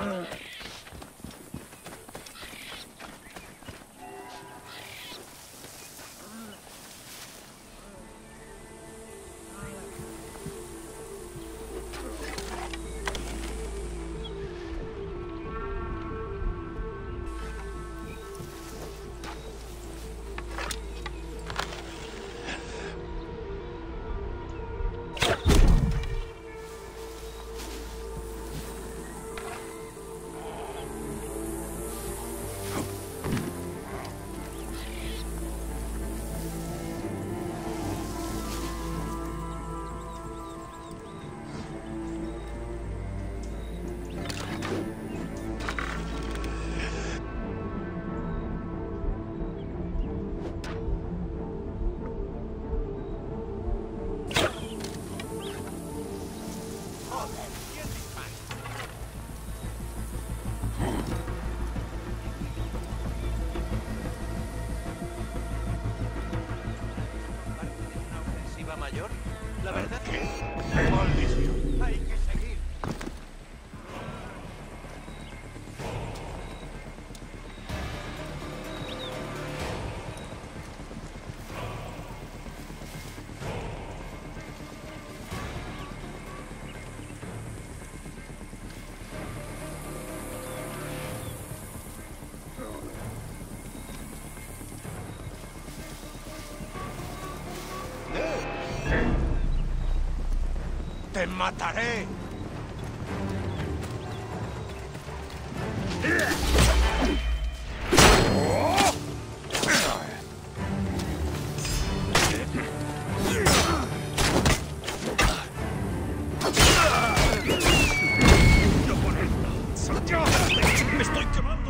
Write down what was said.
Ugh. La verdad que... ¡Maldición! ¡Hay que seguir! ¡Te mataré! ¡Me estoy quemando!